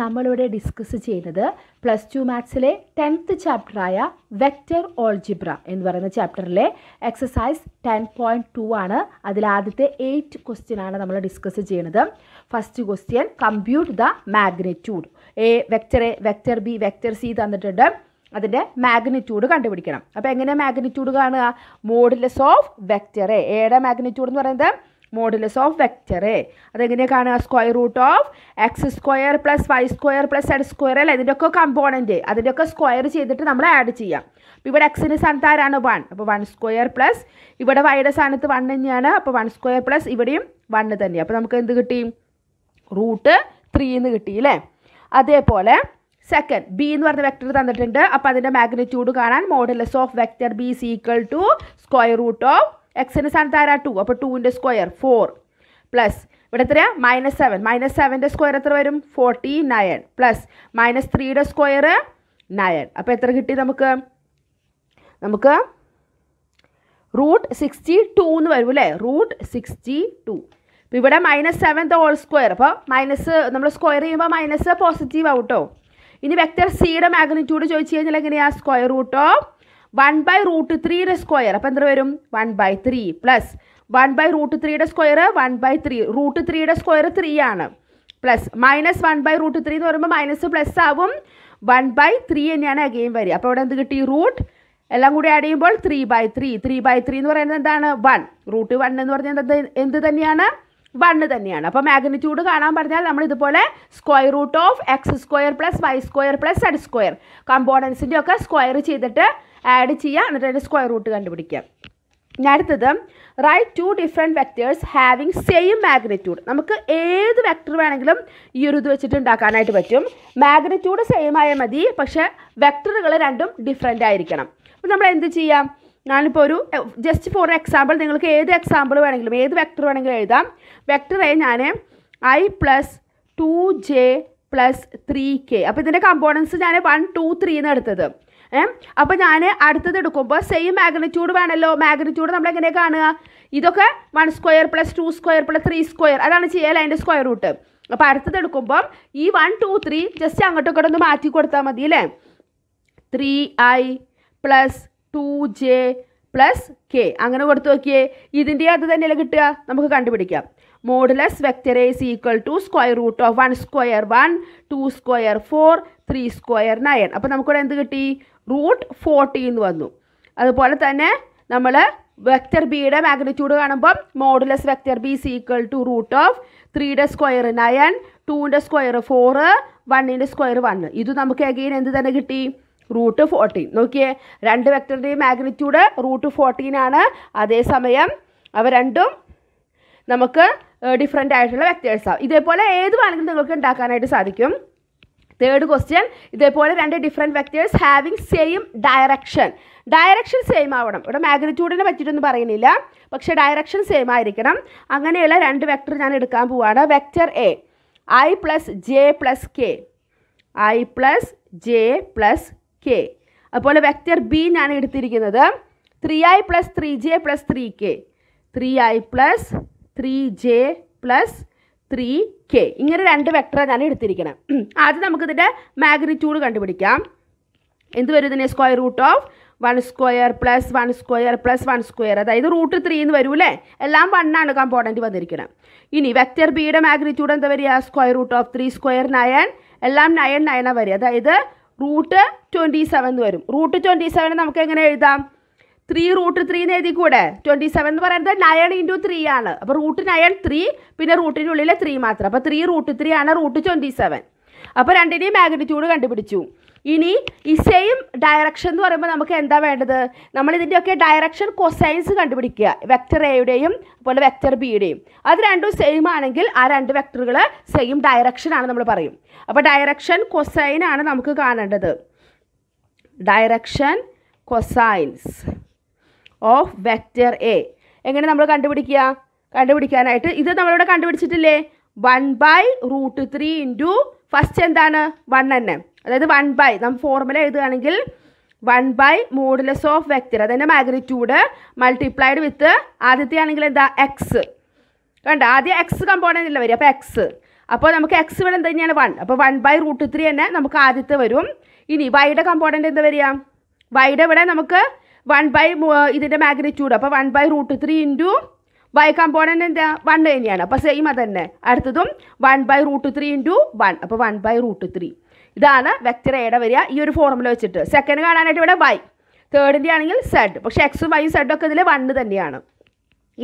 നമ്മളിവിടെ ഡിസ്കസ് ചെയ്യുന്നത് plus two മാത്സിലെ ടെൻത്ത് ചാപ്റ്ററായ വെക്റ്റർ ഓൾജിബ്ര എന്ന് പറയുന്ന ചാപ്റ്ററിലെ എക്സസൈസ് ടെൻ പോയിന്റ് ടു ആണ്. അതിൽ ആദ്യത്തെ എയ്റ്റ് ക്വസ്റ്റ്യൻ ആണ് നമ്മൾ ഡിസ്കസ് ചെയ്യുന്നത്. First question compute the magnitude a vector a vector b vector c തന്നിട്ടുണ്ട്. അതിന്റെ മാഗ്നിറ്റ്യൂഡ് കണ്ടുപിടിക്കണം. അപ്പോൾ എങ്ങനെ മാഗ്നിറ്റ്യൂഡ് കാണുക? മോഡുലസ് ഓഫ് വെക്റ്റർ എ എയുടെ മാഗ്നിറ്റ്യൂഡ് എന്ന് പറയുന്നത് മോഡുലസ് ഓഫ് വെക്റ്റർ എ അതെങ്ങനെയാണ് കാണുക? Square root of x square plus y square plus z square അല്ല? ഇതിന്റെയൊക്കെ കമ്പോണന്റ് അതിന്റെയൊക്കെ സ്ക്വയർ ചെയ്തിട്ട് നമ്മൾ ആഡ് ചെയ്യാം. അപ്പോൾ ഇവിടെ എക്സിന്റെ സ്ഥാനത്ത് ആരാണ്? വൺ അപ്പോൾ വൺ സ്ക്വയർ പ്ലസ് ഇവിടെ വൈയുടെ സ്ഥാനത്ത് വൺ തന്നെയാണ്. അപ്പോൾ വൺ സ്ക്വയർ പ്ലസ് ഇവിടെയും വൺ തന്നെയാണ് അപ്പോൾ നമുക്ക് എന്ത് കിട്ടി? റൂട്ട് ത്രീ എന്ന് കിട്ടി അല്ലേ? അതേപോലെ സെക്കൻഡ് ബി എന്ന് പറഞ്ഞ വെക്ടർ തന്നിട്ടുണ്ട്. അപ്പോൾ അതിന്റെ മാഗ്നിറ്റ്യൂഡ് കാണാൻ modulus of vector b is equal to square root of എക്സിന്റെ സ്ഥാനത്ത് ആരാ ടു അപ്പോൾ ടൂവിന്റെ സ്ക്വയർ ഫോർ പ്ലസ് ഇവിടെ എത്രയാ? മൈനസ് സെവൻ മൈനസ് സെവന്റെ സ്ക്വയർ എത്ര വരും? ഫോർട്ടി നയൻ പ്ലസ് മൈനസ് ത്രീയുടെ സ്ക്വയർ നയൻ അപ്പോൾ എത്ര കിട്ടി നമുക്ക്? നമുക്ക് റൂട്ട് സിക്സ്റ്റി ടു എന്ന് വരും അല്ലേ? റൂട്ട് സിക്സ്റ്റി ടു ഇപ്പോൾ ഇവിടെ മൈനസ് സെവൻ ഹോൾ സ്ക്വയർ അപ്പോൾ മൈനസ് നമ്മൾ സ്ക്വയർ ചെയ്യുമ്പോൾ മൈനസ് പോസിറ്റീവ് ആവും കേട്ടോ ഇനി വെക്ടർ സിയുടെ മാഗ്നിറ്റ്യൂഡ് ചോദിച്ചു കഴിഞ്ഞാൽ എങ്ങനെയാണ് square root of one by root ത്രീയുടെ സ്ക്വയർ അപ്പോൾ എന്ത് വരും? One by three plus one by root ത്രീയുടെ square one by three root ത്രീയുടെ സ്ക്വയർ ത്രീ ആണ്. Plus minus one by root three എന്ന് പറയുമ്പോൾ മൈനസ് പ്ലസ് ആവും. വൺ ബൈ ത്രീ തന്നെയാണ് അഗെയിൻ വരിക. അപ്പോൾ ഇവിടെ എന്ത് കിട്ടി? റൂട്ട് എല്ലാം കൂടി ആഡ് ചെയ്യുമ്പോൾ three by three three by three എന്ന് പറയുന്നത് എന്താണ്? വൺ റൂട്ട് വൺ എന്ന് പറഞ്ഞാൽ എന്ത് എന്ത് തന്നെയാണ്? വണ്ണ് തന്നെയാണ്. അപ്പോൾ മാഗ്നിറ്റ്യൂഡ് കാണാൻ പറഞ്ഞാൽ നമ്മൾ ഇതുപോലെ square root of x square plus y square plus z square കമ്പോണൻസിന്റെ ഒക്കെ സ്ക്വയർ ചെയ്തിട്ട് ആഡ് ചെയ്യുക എന്നിട്ട് അതിന്റെ സ്ക്വയർ റൂട്ട് കണ്ടുപിടിക്കുക ഇനി അടുത്തത് write two different vectors having same magnitude നമുക്ക് ഏത് വെക്ടർ വേണമെങ്കിലും ഈ ഒരു ഇത് വെച്ചിട്ട് ഉണ്ടാക്കാനായിട്ട് പറ്റും. മാഗ്നിറ്റ്യൂഡ് സെയിം ആയാൽ മതി പക്ഷേ വെക്ടറുകൾ രണ്ടും ഡിഫറെന്റ് ആയിരിക്കണം. അപ്പോൾ നമ്മൾ എന്ത് ചെയ്യാം? ഞാനിപ്പോൾ ഒരു ജസ്റ്റ് ഫോർ എക്സാമ്പിൾ നിങ്ങൾക്ക് ഏത് എക്സാമ്പിൾ വേണമെങ്കിലും ഏത് വെക്ടർ വേണമെങ്കിലും എഴുതാം. എ ഞാൻ i plus two j plus three k അപ്പോൾ ഇതിന്റെ കമ്പോണൻസ് ഞാൻ വൺ ടു ത്രീ എന്ന് എടുത്തത്. അപ്പോൾ ഞാൻ അടുത്തത് എടുക്കുമ്പോൾ സെയിം മാഗ്നിറ്റ്യൂഡ് വേണമല്ലോ മാഗ്നിറ്റ്യൂഡ് നമ്മൾ എങ്ങനെ കാണുക? ഇതൊക്കെ one square plus two square plus three square അതാണ് ചെയ്യൽ അതിന്റെ സ്ക്വയർ റൂട്ട് അപ്പോൾ അടുത്തത് എടുക്കുമ്പം ഈ വൺ ടു ത്രീ ജസ്റ്റ് അങ്ങോട്ടും ഒന്ന് മാറ്റി കൊടുത്താൽ മതി അല്ലേ? Three i plus two j plus k അങ്ങനെ കൊടുത്തു നോക്കിയേ. ഇതിന്റെ അത് തന്നെയല്ലേ കിട്ടുക? നമുക്ക് കണ്ടുപിടിക്കാം. Modulus vector is equal to square root of one square one two square four three square nine അപ്പോൾ നമുക്കിവിടെ എന്ത് കിട്ടി? റൂട്ട് ഫോർട്ടി എന്ന് വന്നു. അതുപോലെ തന്നെ നമ്മൾ വെക്ടർ ബിയുടെ മാഗ്നിറ്റ്യൂഡ് കാണുമ്പം modulus vector b is equal to root of ത്രീയുടെ സ്ക്വയർ നയൻ ടൂവിന്റെ സ്ക്വയർ ഫോറ് വണ്ണിന്റെ സ്ക്വയർ വണ്ണ് ഇത് നമുക്ക് അഗെയിൻ എന്ത് തന്നെ കിട്ടി? റൂട്ട് ഫോർട്ടീൻ നോക്കിയേ രണ്ട് വെക്ടറിന്റെയും മാഗ്നിറ്റ്യൂഡ് റൂട്ട് ഫോർട്ടീൻ ആണ്. അതേസമയം അവ രണ്ടും നമുക്ക് ഡിഫറെന്റ് ആയിട്ടുള്ള വെക്റ്റേഴ്സാവും ഇതേപോലെ ഏത് വേണമെങ്കിലും നിങ്ങൾക്ക് ഉണ്ടാക്കാനായിട്ട് സാധിക്കും. തേർഡ് ക്വസ്റ്റ്യൻ ഇതേപോലെ രണ്ട് different vectors having same direction direction same ആവണം. ഇവിടെ മാഗ്നിറ്റ്യൂഡിനെ പറ്റിയിട്ടൊന്നും പറയുന്നില്ല. പക്ഷേ ഡയറക്ഷൻ സെയിം ആയിരിക്കണം. അങ്ങനെയുള്ള രണ്ട് വെക്റ്റർ ഞാൻ എടുക്കാൻ പോവാണ്. Vector a i plus j plus k i plus j plus k അതുപോലെ വെക്റ്റർ ബി ഞാൻ എടുത്തിരിക്കുന്നത് three i plus three j plus three k three i plus three j plus three k ഇങ്ങനെ രണ്ട് വെക്ടറാണ് ഞാൻ എടുത്തിരിക്കണം ആദ്യം നമുക്കിതിന്റെ മാഗ്നിറ്റ്യൂഡ് കണ്ടുപിടിക്കാം. എന്ത് വരും ഇതിന്? Square root of one square plus one square plus one square അതായത് റൂട്ട് ത്രീ എന്ന് വരും അല്ലേ എല്ലാം വണ്ണാണ് കമ്പോണന്റ് വന്നിരിക്കുന്നത് ഇനി വെക്ടർ ബിയുടെ മാഗ്നിറ്റ്യൂഡ് എന്താ വരിക? Square root of three square nine എല്ലാം നയൻ നയനാണ് വരിക. അതായത് റൂട്ട് ട്വന്റി സെവൻ വരും. റൂട്ട് ട്വന്റി സെവൻ നമുക്ക് എങ്ങനെ എഴുതാം? ത്രീ റൂട്ട് ത്രീ എന്ന് എഴുതി കൂടെ? ട്വന്റി സെവൻ എന്ന് പറയുന്നത് നയൻ ഇന്റു ത്രീ ആണ്. അപ്പോൾ റൂട്ട് നയൻ ത്രീ പിന്നെ റൂട്ടിനുള്ളിൽ ത്രീ മാത്രം. അപ്പോൾ ത്രീ റൂട്ട് ത്രീ ആണ് റൂട്ട് ട്വന്റി സെവൻ അപ്പോൾ രണ്ടിന്റെയും മാഗ്നിറ്റ്യൂഡ് കണ്ടുപിടിച്ചു. ഇനി ഈ സെയിം ഡയറക്ഷൻ എന്ന് പറയുമ്പോൾ നമുക്ക് എന്താ വേണ്ടത്? നമ്മൾ ഇതിന്റെയൊക്കെ ഡയറക്ഷൻ കൊസൈൻസ് കണ്ടുപിടിക്കുക. വെക്ടർ എയുടെയും അതുപോലെ വെക്ടർ ബിയുടെയും അത് രണ്ടും സെയിം ആണെങ്കിൽ ആ രണ്ട് വെക്ടറുകൾ സെയിം ഡയറക്ഷൻ ആണ് നമ്മൾ പറയും. അപ്പോൾ ഡയറക്ഷൻ കൊസൈൻ ആണ് നമുക്ക് കാണേണ്ടത്. Direction cosines of vector a. എങ്ങനെ നമ്മൾ കണ്ടുപിടിക്കുക? കണ്ടുപിടിക്കാനായിട്ട്. ഇത് നമ്മളിവിടെ കണ്ടുപിടിച്ചിട്ടില്ലേ? One by root three into first എന്താണ്? വൺ തന്നെ. അതായത് വൺ ബൈ. നമ്മൾ ഫോർമുല എഴുതുകയാണെങ്കിൽ one by modulus of vector അതിന്റെ മാഗ്നിറ്റ്യൂഡ് മൾട്ടിപ്ലൈഡ് വിത്ത് ആദ്യത്തെ ആണെങ്കിൽ എന്താ? എക്സ് കണ്ട? ആദ്യം എക്സ് കമ്പോണന്റ് അല്ല വരിക അപ്പോൾ എക്സ് അപ്പോൾ നമുക്ക് എക്സ് ഇവിടെ എന്ത് തന്നെയാണ്? വൺ. അപ്പോൾ വൺ ബൈ റൂട്ട് ത്രീ തന്നെ നമുക്ക് ആദ്യത്തെ വരും. ഇനി വൈയുടെ കമ്പോണന്റ് എന്താ വരിക? വൈയുടെ ഇവിടെ നമുക്ക് വൺ ബൈ ഇതിന്റെ മാഗ്നിറ്റ്യൂഡ് അപ്പോൾ one by root three into y component എന്താ? വൺ തന്നെയാണ്. അപ്പോൾ സെയിം അത് തന്നെ അടുത്തതും one by root three into one അപ്പോൾ വൺ ബൈ റൂട്ട് ത്രീ ഇതാണ് വെക്റ്റർ എയുടെ വരിക. ഈ ഒരു ഫോർമുല വെച്ചിട്ട്. സെക്കൻഡ് കാണാനായിട്ട് ഇവിടെ വൈ തേർഡിന്റെ ആണെങ്കിൽ സെഡ് പക്ഷേ എക്സും വൈയും സെഡും ഒക്കെ ഇതിൽ വണ്ണ് തന്നെയാണ്.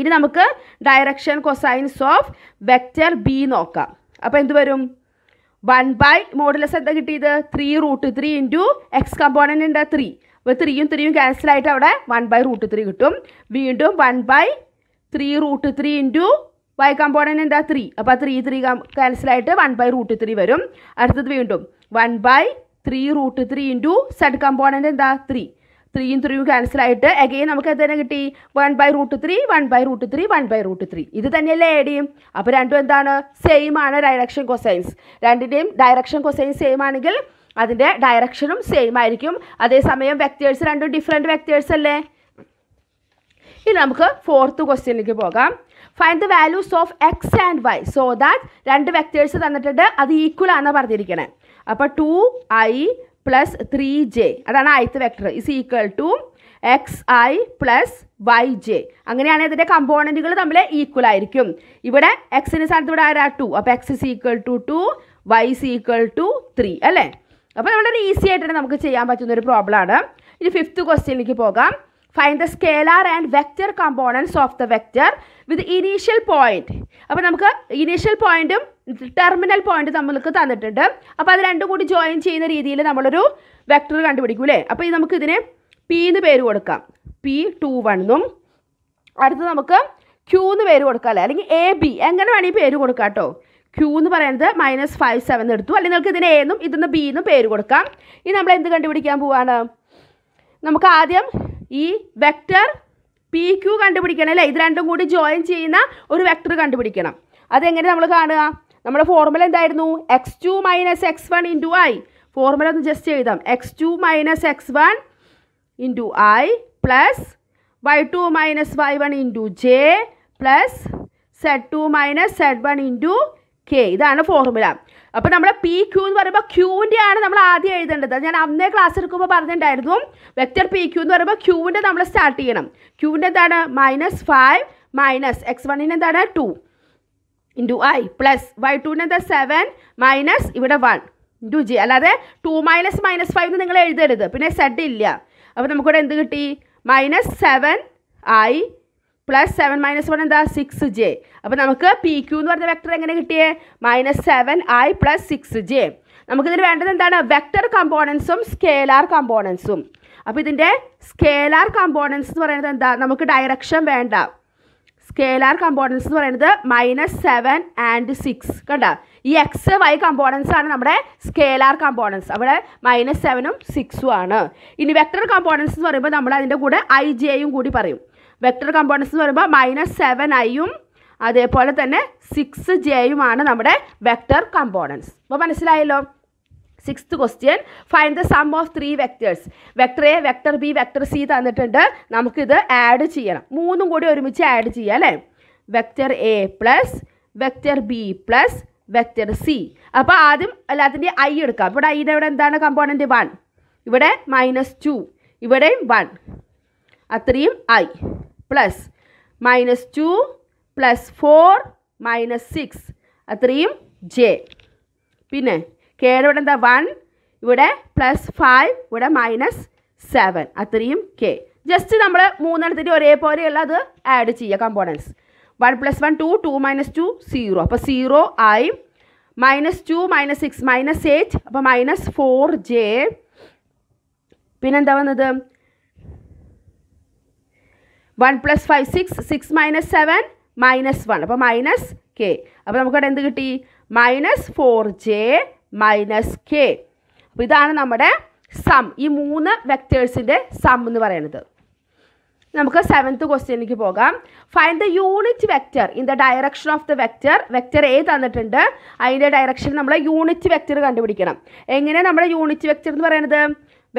ഇനി നമുക്ക് direction cosines of vector b നോക്കാം. അപ്പോൾ എന്ത് വരും? വൺ ബൈ മോഡുലസ് എന്താ കിട്ടിയത്? Three root three into x component ഉണ്ട് ത്രീ അപ്പോൾ ത്രീയും ത്രീയും ക്യാൻസൽ ആയിട്ട് അവിടെ വൺ ബൈ റൂട്ട് ത്രീ കിട്ടും. വീണ്ടും one by three root three into Y component എന്താ? ത്രീ അപ്പോൾ ത്രീ ത്രീ ക്യാൻസൽ ആയിട്ട് വൺ ബൈ റൂട്ട് ത്രീ വരും. അടുത്തത് വീണ്ടും one by three root three into Z component എന്താ? ത്രീ ത്രീയും ത്രീയും ക്യാൻസൽ ആയിട്ട് അഗെയിൻ നമുക്ക് എന്ത് തന്നെ കിട്ടി? One by root three one by root three one by root three ഇത് തന്നെയല്ലേ ആഡ് ചെയ്യും? അപ്പോൾ രണ്ടും എന്താണ്? സെയിം ആണ് ഡയറക്ഷൻ കൊസൈൻസ് രണ്ടിന്റെയും ഡയറക്ഷൻ കൊസൈൻസ് സെയിം ആണെങ്കിൽ അതിന്റെ ഡയറക്ഷനും സെയിം ആയിരിക്കും. അതേസമയം വെക്റ്റേഴ്സ് രണ്ടും ഡിഫറെന്റ് വെക്റ്റേഴ്സ് അല്ലേ? ഇനി നമുക്ക് ഫോർത്ത് ക്വസ്റ്റ്യനിലേക്ക് പോകാം. Find the values of x and y so that രണ്ട് വെക്റ്റേഴ്സ് തന്നിട്ടുണ്ട് അത് ഈക്വൽ ആണെന്ന് പറഞ്ഞിരിക്കണേ. അപ്പോൾ two i plus three j അതാണ് ആദ്യത്തെ vector is equal to x i plus y j അങ്ങനെയാണെങ്കിൽ ഇതിന്റെ കമ്പോണന്റുകൾ തമ്മിൽ ഈക്വൽ ആയിരിക്കും. ഇവിടെ എക്സിന് സ്ഥാനത്ത് ഇവിടെ ആരാ? ടു അപ്പോൾ x is equal to two y is equal to three അല്ലേ? അപ്പോൾ വളരെ ഈസി ആയിട്ട് തന്നെ നമുക്ക് ചെയ്യാൻ പറ്റുന്ന ഒരു പ്രോബ്ലമാണ് ഇനി ഫിഫ്ത്ത് ക്വസ്റ്റ്യനിലേക്ക് പോകാം. Find the scalar and vector components of the vector with initial point അപ്പോൾ നമുക്ക് ഇനീഷ്യൽ പോയിന്റും ടെർമിനൽ പോയിന്റ് നമ്മൾക്ക് തന്നിട്ടുണ്ട്. അപ്പോൾ അത് രണ്ടും കൂടി ജോയിൻ ചെയ്യുന്ന രീതിയിൽ നമ്മളൊരു വെക്റ്റർ കണ്ടുപിടിക്കും അല്ലേ അപ്പോൾ ഇത് നമുക്ക് ഇതിന് പി എന്ന് പേര് കൊടുക്കാം. പി ടു വൺ എന്നും അടുത്ത് നമുക്ക് ക്യൂ എന്ന് പേര് കൊടുക്കാം അല്ലേ അല്ലെങ്കിൽ എ ബി എങ്ങനെ വേണമെങ്കിൽ പേര് കൊടുക്കാം കേട്ടോ ക്യൂ എന്ന് പറയുന്നത് മൈനസ് ഫൈവ് സെവൻ എടുത്തു. അല്ലെങ്കിൽ നിങ്ങൾക്ക് ഇതിന് എ എന്നും ഇതിന് ബി എന്നും പേര് കൊടുക്കാം. ഇനി നമ്മൾ എന്ത് കണ്ടുപിടിക്കാൻ പോവാണ്? നമുക്ക് ആദ്യം ഈ വെക്റ്റർ പി ക്യൂ കണ്ടുപിടിക്കണം അല്ലേ? ഇത് രണ്ടും കൂടി ജോയിൻ ചെയ്യുന്ന ഒരു വെക്റ്റർ കണ്ടുപിടിക്കണം. അതെങ്ങനെ നമ്മൾ കാണുക? നമ്മുടെ ഫോർമുല എന്തായിരുന്നു? X two minus x one into i formula ഒന്ന് ജസ്റ്റ് എഴുതാം. X two minus x one into i plus y two minus y one into j plus z two minus z one into k ഇതാണ് formula അപ്പോൾ നമ്മുടെ P Q എന്ന് പറയുമ്പോൾ ക്യൂവിന്റെ ആണ് നമ്മൾ ആദ്യം എഴുതേണ്ടത്. ഞാൻ അന്നേ ക്ലാസ് എടുക്കുമ്പോൾ പറഞ്ഞിട്ടുണ്ടായിരുന്നു വെക്റ്റർ പി ക്യൂ എന്ന് പറയുമ്പോൾ ക്യൂവിന്റെ നമ്മൾ സ്റ്റാർട്ട് ചെയ്യണം. ക്യൂവിന്റെ എന്താണ്? മൈനസ് ഫൈവ് മൈനസ് എക്സ് വണ്ണിന് എന്താണ്? Two into i plus y ടുവിന് എന്താ? സെവൻ മൈനസ് ഇവിടെ വൺ ഇന്റു ജി അല്ലാതെ ടു മൈനസ് മൈനസ് ഫൈവ് എന്ന് നിങ്ങൾ എഴുതരുത്. പിന്നെ സെഡ് ഇല്ല. അപ്പോൾ നമുക്കിവിടെ എന്ത് കിട്ടി? Minus seven i plus seven minus one എന്താ? സിക്സ് ജെ അപ്പോൾ നമുക്ക് പി ക്യൂ എന്ന് പറഞ്ഞ വെക്ടർ എങ്ങനെ കിട്ടിയേ? Minus seven i plus six j നമുക്കിതിന് വേണ്ടത് എന്താണ്? വെക്ടർ കമ്പോണൻസും സ്കേലാർ കമ്പോണൻസും അപ്പോൾ ഇതിന്റെ സ്കേലാർ കമ്പോണൻസ് എന്ന് പറയുന്നത് എന്താ? നമുക്ക് ഡയറക്ഷൻ വേണ്ട. സ്കേലാർ കമ്പോണൻസ് എന്ന് പറയുന്നത് മൈനസ് സെവൻ ആൻഡ് സിക്സ് കണ്ട? ഈ എക്സ് വൈ കമ്പോണൻസ് ആണ് നമ്മുടെ സ്കേലാർ കമ്പോണൻസ് അവിടെ മൈനസ് സെവനും സിക്സും ആണ്. ഇനി വെക്ടർ കമ്പോണൻസ് എന്ന് പറയുമ്പോൾ നമ്മൾ അതിന്റെ കൂടെ ഐ ജെയും കൂടി പറയും. വെക്ടർ കമ്പോണൻസ് എന്ന് പറയുമ്പോൾ മൈനസ് സെവൻ ഐയും അതേപോലെ തന്നെ സിക്സ് ജെയുമാണ് നമ്മുടെ വെക്റ്റർ കമ്പോണൻസ്. അപ്പോൾ മനസ്സിലായല്ലോ? Sixth question find the sum of three vectors vector a vector b vector c തന്നിട്ടുണ്ട്. നമുക്കിത് ആഡ് ചെയ്യണം. മൂന്നും കൂടി ഒരുമിച്ച് ആഡ് ചെയ്യാം അല്ലേ? Vector a plus vector b plus vector c അപ്പോൾ ആദ്യം എല്ലാത്തിന്റെയും ഐ എടുക്കാം. ഇവിടെ ഐയുടെ ഇവിടെ എന്താണ് കമ്പോണന്റ് വൺ ഇവിടെ മൈനസ് ടു ഇവിടെയും വൺ അത്രയും i plus minus two plus four minus six അത്രയും ജെ പിന്നെ കെയുടെ ഇവിടെ എന്താ? വൺ ഇവിടെ പ്ലസ് ഫൈവ് ഇവിടെ മൈനസ് സെവൻ അത്രയും കെ ജസ്റ്റ് നമ്മൾ മൂന്നെണ്ണത്തിന്റെ ഒരേപോലെയുള്ള അത് ആഡ് ചെയ്യുക components one plus one two two minus two zero അപ്പോൾ സീറോ ആയി minus two minus six minus eight അപ്പോൾ മൈനസ് ഫോർ ജെ പിന്നെന്താ വന്നത്? One plus five six six minus seven minus one അപ്പോൾ മൈനസ് കെ അപ്പോൾ നമുക്കവിടെ എന്ത് കിട്ടി? Minus four j minus k അപ്പോൾ ഇതാണ് നമ്മുടെ സം ഈ മൂന്ന് വെക്റ്റേഴ്സിന്റെ സം എന്ന് പറയുന്നത്. നമുക്ക് സെവൻത്ത് ക്വസ്റ്റ്യനിലേക്ക് പോകാം. Find the unit vector in the direction of the vector vector a തന്നിട്ടുണ്ട്. അതിന്റെ ഡയറക്ഷൻ നമ്മൾ യൂണിറ്റ് വെക്റ്റർ കണ്ടുപിടിക്കണം. എങ്ങനെ നമ്മുടെ യൂണിറ്റ് വെക്റ്റർ എന്ന് പറയുന്നത്?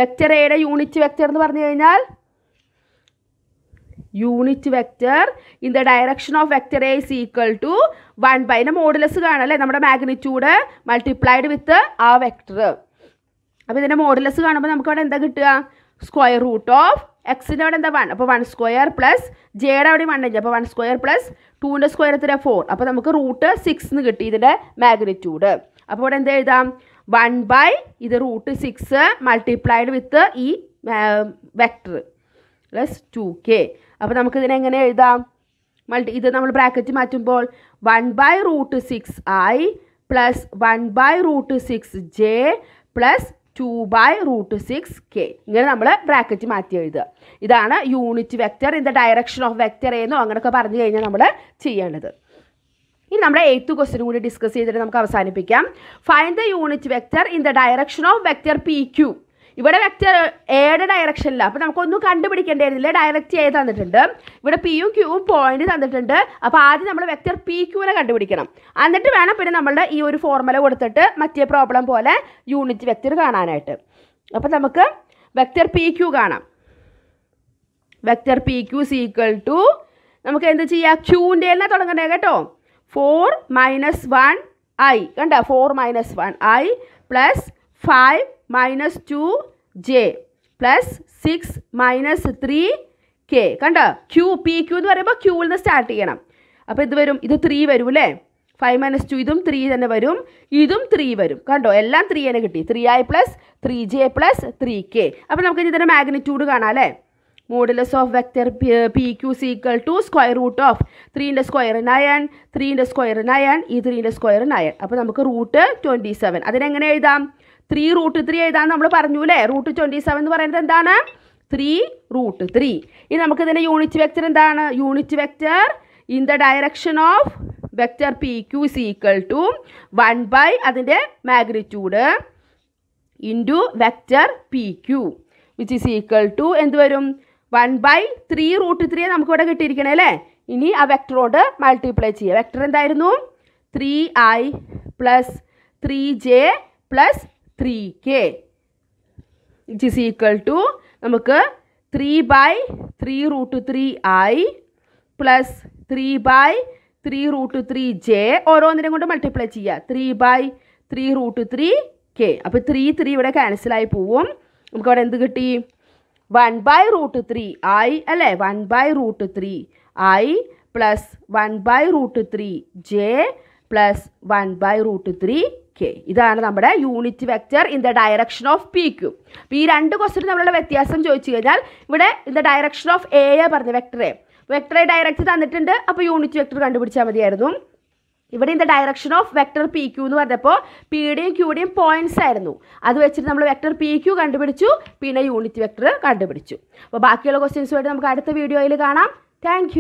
വെക്റ്റർ എയുടെ യൂണിറ്റ് വെക്റ്റർ എന്ന് പറഞ്ഞു കഴിഞ്ഞാൽ unit vector in the direction of vector a is equal to one by അതിന്റെ മോഡുലസ് കാണല്ലേ നമ്മുടെ മാഗ്നിറ്റ്യൂഡ് മൾട്ടിപ്ലൈഡ് വിത്ത് ആ വെക്റ്റർ അപ്പോൾ ഇതിന്റെ മോഡുലസ് കാണുമ്പോൾ നമുക്ക് അവിടെ എന്താ കിട്ടുക? സ്ക്വയർ റൂട്ട് ഓഫ് എക്സിന്റെ അവിടെ എന്താ വൺ? അപ്പോൾ വൺ സ്ക്വയർ പ്ലസ് ജെയുടെ അവിടെ വൺ അഞ്ച് അപ്പോൾ വൺ സ്ക്വയർ പ്ലസ് ടൂവിന്റെ സ്ക്വയർ എത്ര ഫോർ അപ്പോൾ നമുക്ക് റൂട്ട് സിക്സ് എന്ന് കിട്ടി ഇതിന്റെ മാഗ്നിറ്റ്യൂഡ് അപ്പോൾ ഇവിടെ എന്താ എഴുതാം? വൺ ബൈ ഇത് റൂട്ട് സിക്സ് മൾട്ടിപ്ലൈഡ് വിത്ത് ഈ വെക്ടർ പ്ലസ് ടു കെ അപ്പോൾ നമുക്കിതിനെ എങ്ങനെ എഴുതാം? മൾട്ടി ഇത് നമ്മൾ ബ്രാക്കറ്റ് മാറ്റുമ്പോൾ one by root six i plus one by root six j plus two by root six k ഇങ്ങനെ നമ്മൾ ബ്രാക്കറ്റ് മാറ്റി എഴുതുക. ഇതാണ് unit vector in the direction of vector എന്നോ അങ്ങനെയൊക്കെ പറഞ്ഞു കഴിഞ്ഞാൽ നമ്മൾ ചെയ്യേണ്ടത്. ഇനി നമ്മുടെ എയ്ത്ത് ക്വസ്റ്റ്യൻ കൂടി ഡിസ്കസ് ചെയ്തിട്ട് നമുക്ക് അവസാനിപ്പിക്കാം. Find the unit vector in the direction of vector p q ഇവിടെ വെക്റ്റർ എയുടെ ഡയറക്ഷനില്ല അപ്പോൾ നമുക്കൊന്നും കണ്ടുപിടിക്കേണ്ടതില്ല ഡയറക്റ്റ് ചെയ്ത് തന്നിട്ടുണ്ട്. ഇവിടെ പിയും ക്യൂവും പോയിന്റ് തന്നിട്ടുണ്ട്. അപ്പോൾ ആദ്യം നമ്മൾ വെക്റ്റർ പി ക്യൂവിനെ കണ്ടുപിടിക്കണം. എന്നിട്ട് വേണം പിന്നെ നമ്മളുടെ ഈ ഒരു ഫോർമുല കൊടുത്തിട്ട് മറ്റേ പ്രോബ്ലം പോലെ യൂണിറ്റ് വെക്റ്റർ കാണാനായിട്ട്. അപ്പോൾ നമുക്ക് വെക്റ്റർ പി ക്യൂ കാണാം. Vector P Q is equal to നമുക്ക് എന്ത് ചെയ്യാം? ക്യൂന്റെ തന്നെ തുടങ്ങണ്ടേ കേട്ടോ? ഫോർ മൈനസ് വൺ ഐ കണ്ട? Four minus one i plus five minus two j plus six minus three k കണ്ടോ? ക്യൂ പി ക്യൂ എന്ന് പറയുമ്പോൾ ക്യൂവിൽ നിന്ന് സ്റ്റാർട്ട് ചെയ്യണം. അപ്പോൾ ഇത് വരും ഇത് ത്രീ വരും അല്ലേ? ഫൈവ് മൈനസ് ടു ഇതും ത്രീ തന്നെ വരും. ഇതും ത്രീ വരും. കണ്ടോ? എല്ലാം ത്രീ തന്നെ കിട്ടി. Three i plus three j plus three k അപ്പോൾ നമുക്ക് ഇതിന്റെ മാഗ്നിറ്റ്യൂഡ് കാണാം അല്ലേ? Modulus of vector P Q is equal to square root of ത്രീന്റെ square nine ത്രീന്റെ സ്ക്വയർ നയൻ ഈ ത്രീന്റെ സ്ക്വയർ നയൻ അപ്പോൾ നമുക്ക് റൂട്ട് ട്വന്റി സെവൻ അതിനെങ്ങനെ എഴുതാം? ത്രീ റൂട്ട് ത്രീ എഴുതാൻ നമ്മൾ പറഞ്ഞു അല്ലേ? റൂട്ട് ട്വന്റി സെവൻ എന്ന് പറയുന്നത് എന്താണ്? ത്രീ റൂട്ട് ത്രീ ഇനി നമുക്കിതിന്റെ യൂണിറ്റ് വെക്റ്റർ എന്താണ്? Unit vector in the direction of vector P Q is equal to one by അതിന്റെ magnitude into vector P Q which is equal to എന്ത് വരും? One by three root three നമുക്കിവിടെ കിട്ടിയിരിക്കണേ അല്ലേ? ഇനി ആ വെക്ടറോട് മൾട്ടിപ്ലൈ ചെയ്യുക. വെക്ടർ എന്തായിരുന്നു? Three i plus three j plus three k it is equal to നമുക്ക് three by three root three i plus three by three root three j ഓരോന്നിനെയും കൊണ്ട് മൾട്ടിപ്ലൈ ചെയ്യുക. Three by three root three k അപ്പോൾ three three ഇവിടെ ക്യാൻസലായി പോവും. നമുക്ക് അവിടെ എന്ത് കിട്ടി? One by root three i അല്ലേ? One by root three i plus one by root three j plus one by root three k ഇതാണ് നമ്മുടെ unit vector in the direction of P Q അപ്പോൾ ഈ രണ്ട് ക്വസ്റ്റിനും തമ്മിലുള്ള വ്യത്യാസം ചോദിച്ചു കഴിഞ്ഞാൽ ഇവിടെ in the direction of A പറഞ്ഞു വെക്ടറെ വെക്ടറെ വെക്ടർ എ ഡയറക്റ്റ് തന്നിട്ടുണ്ട്. അപ്പോൾ യൂണിറ്റ് വെക്ടർ കണ്ടുപിടിച്ചാൽ മതിയായിരുന്നു. ഇവിടെ in the direction of vector P Q എന്ന് പറഞ്ഞപ്പോൾ പിയുടെയും ക്യൂടെയും പോയിന്റ്സ് ആയിരുന്നു. അത് വെച്ചിട്ട് നമ്മൾ വെക്ടർ പി ക്യു കണ്ടുപിടിച്ചു. പിന്നെ യൂണിറ്റ് വെക്ടർ കണ്ടുപിടിച്ചു. അപ്പോൾ ബാക്കിയുള്ള ക്വസ്റ്റ്യൻസുമായിട്ട് നമുക്ക് അടുത്ത വീഡിയോയിൽ കാണാം. താങ്ക്